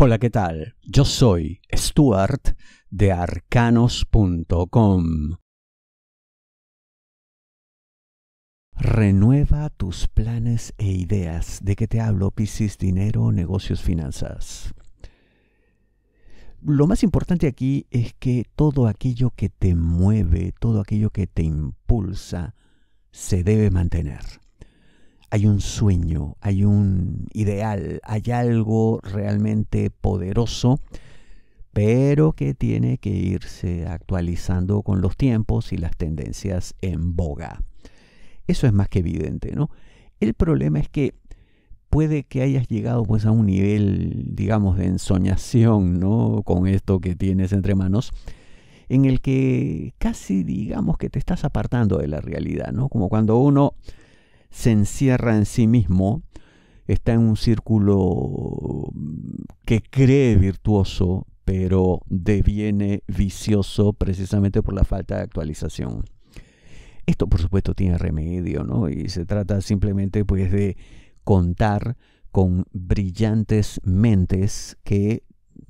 Hola, ¿qué tal? Yo soy Stuart de arcanos.com. Renueva tus planes e ideas. ¿De qué te hablo? Piscis, dinero, negocios, finanzas. Lo más importante aquí es que todo aquello que te mueve, todo aquello que te impulsa, se debe mantener hay un sueño, hay un ideal, hay algo realmente poderoso, pero que tiene que irse actualizando con los tiempos y las tendencias en boga. Eso es más que evidente, ¿no? El problema es que puede que hayas llegado pues a un nivel, digamos, de ensoñación, ¿no? Con esto que tienes entre manos, en el que casi digamos que te estás apartando de la realidad, ¿no? Como cuando uno se encierra en sí mismo, está en un círculo que cree virtuoso, pero deviene vicioso precisamente por la falta de actualización. Esto por supuesto tiene remedio, ¿no? Y se trata simplemente pues de contar con brillantes mentes que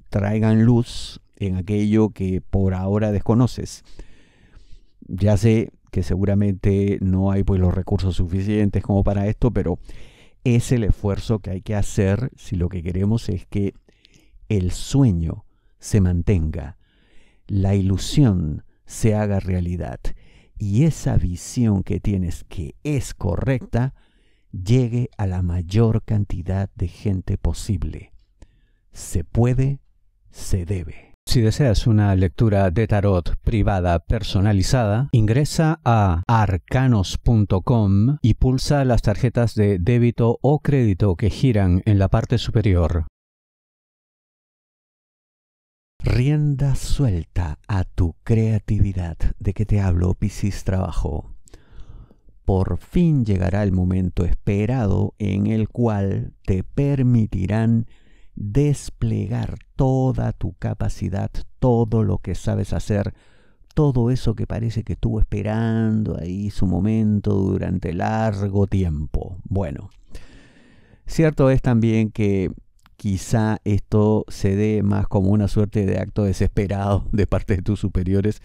traigan luz en aquello que por ahora desconoces. Ya sé que seguramente no hay pues los recursos suficientes como para esto, pero es el esfuerzo que hay que hacer si lo que queremos es que el sueño se mantenga, la ilusión se haga realidad y esa visión que tienes que es correcta llegue a la mayor cantidad de gente posible. Se puede, se debe. Si deseas una lectura de tarot privada personalizada, ingresa a arcanos.com y pulsa las tarjetas de débito o crédito que giran en la parte superior. Rienda suelta a tu creatividad. ¿De qué te hablo, Piscis Trabajo? Por fin llegará el momento esperado en el cual te permitirán desplegar toda tu capacidad, todo lo que sabes hacer, todo eso que parece que estuvo esperando ahí su momento durante largo tiempo. Bueno, cierto es también que quizá esto se dé más como una suerte de acto desesperado de parte de tus superiores,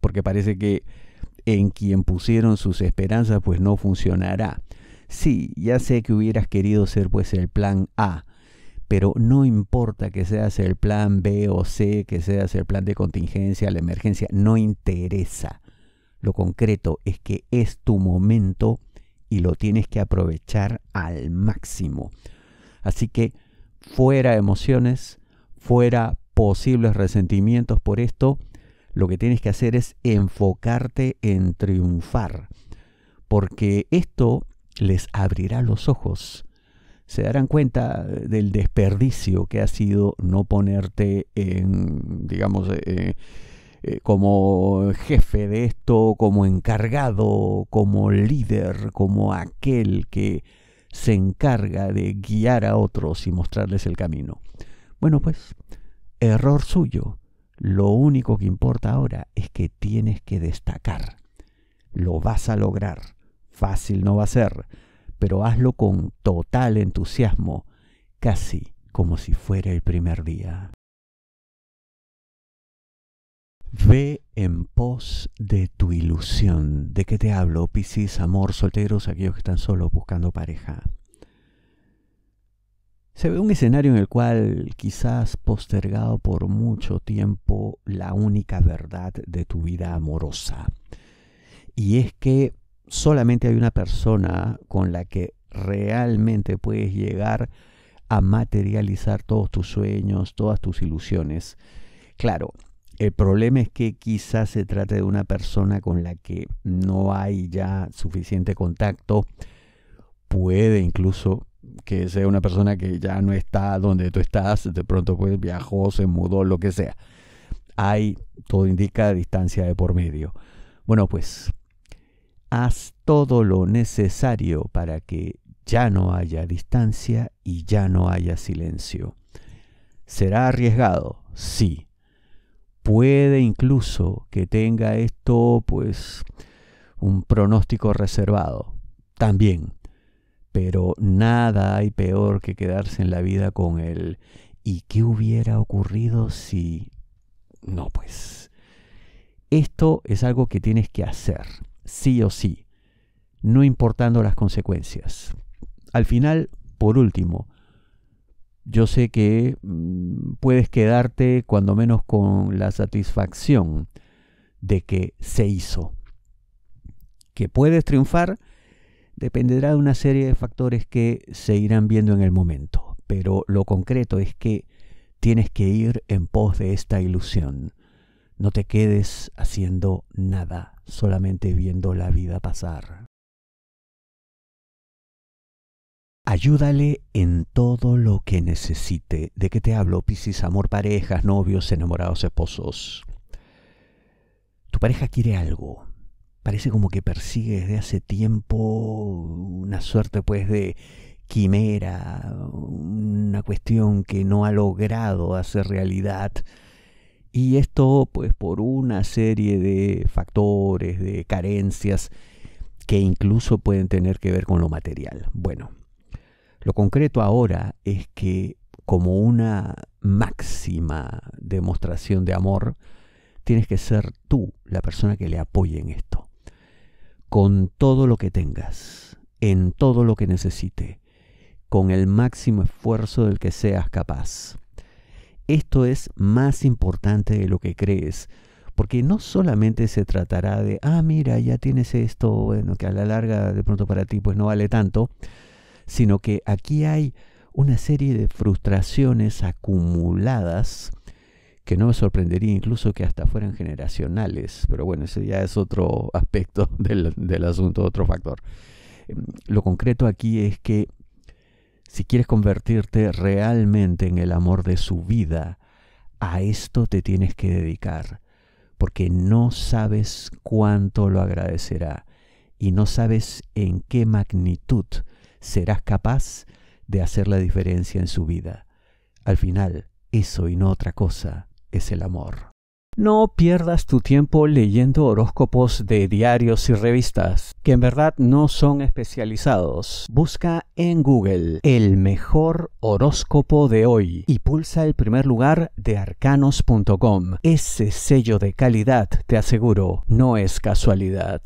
porque parece que en quien pusieron sus esperanzas pues no funcionará. Sí, ya sé que hubieras querido ser pues el plan A, pero no importa que seas el plan B o C, que seas el plan de contingencia, la emergencia, no interesa. Lo concreto es que es tu momento y lo tienes que aprovechar al máximo. Así que fuera emociones, fuera posibles resentimientos por esto, lo que tienes que hacer es enfocarte en triunfar, porque esto les abrirá los ojos se darán cuenta del desperdicio que ha sido no ponerte en, digamos, eh, eh, como jefe de esto, como encargado, como líder, como aquel que se encarga de guiar a otros y mostrarles el camino. Bueno, pues, error suyo. Lo único que importa ahora es que tienes que destacar. Lo vas a lograr. Fácil no va a ser pero hazlo con total entusiasmo, casi como si fuera el primer día. Ve en pos de tu ilusión. ¿De qué te hablo, Piscis, amor, solteros, aquellos que están solos buscando pareja? Se ve un escenario en el cual quizás postergado por mucho tiempo la única verdad de tu vida amorosa. Y es que solamente hay una persona con la que realmente puedes llegar a materializar todos tus sueños, todas tus ilusiones. Claro, el problema es que quizás se trate de una persona con la que no hay ya suficiente contacto. Puede incluso que sea una persona que ya no está donde tú estás, de pronto pues viajó, se mudó, lo que sea. Hay, todo indica, distancia de por medio. Bueno, pues haz todo lo necesario para que ya no haya distancia y ya no haya silencio. ¿Será arriesgado? Sí. Puede incluso que tenga esto, pues, un pronóstico reservado. También. Pero nada hay peor que quedarse en la vida con el ¿Y qué hubiera ocurrido si... No, pues... Esto es algo que tienes que hacer, sí o sí, no importando las consecuencias. Al final, por último, yo sé que mm, puedes quedarte cuando menos con la satisfacción de que se hizo. Que puedes triunfar dependerá de una serie de factores que se irán viendo en el momento, pero lo concreto es que tienes que ir en pos de esta ilusión. No te quedes haciendo nada, solamente viendo la vida pasar. Ayúdale en todo lo que necesite. ¿De qué te hablo, Piscis? Amor, parejas, novios, enamorados, esposos. Tu pareja quiere algo. Parece como que persigue desde hace tiempo una suerte pues de quimera, una cuestión que no ha logrado hacer realidad y esto pues por una serie de factores, de carencias que incluso pueden tener que ver con lo material. Bueno, lo concreto ahora es que como una máxima demostración de amor, tienes que ser tú la persona que le apoye en esto. Con todo lo que tengas, en todo lo que necesite, con el máximo esfuerzo del que seas capaz. Esto es más importante de lo que crees, porque no solamente se tratará de, ah, mira, ya tienes esto, bueno, que a la larga de pronto para ti pues no vale tanto, sino que aquí hay una serie de frustraciones acumuladas que no me sorprendería incluso que hasta fueran generacionales, pero bueno, ese ya es otro aspecto del, asunto, otro factor. Em, lo concreto aquí es que si quieres convertirte realmente en el amor de su vida, a esto te tienes que dedicar, porque no sabes cuánto lo agradecerá y no sabes en qué magnitud serás capaz de hacer la diferencia en su vida. Al final, eso y no otra cosa es el amor. No pierdas tu tiempo leyendo horóscopos de diarios y revistas, que en verdad no son especializados. Busca en Google el mejor horóscopo de hoy y pulsa el primer lugar de arcanos.com. Ese sello de calidad, te aseguro, no es casualidad.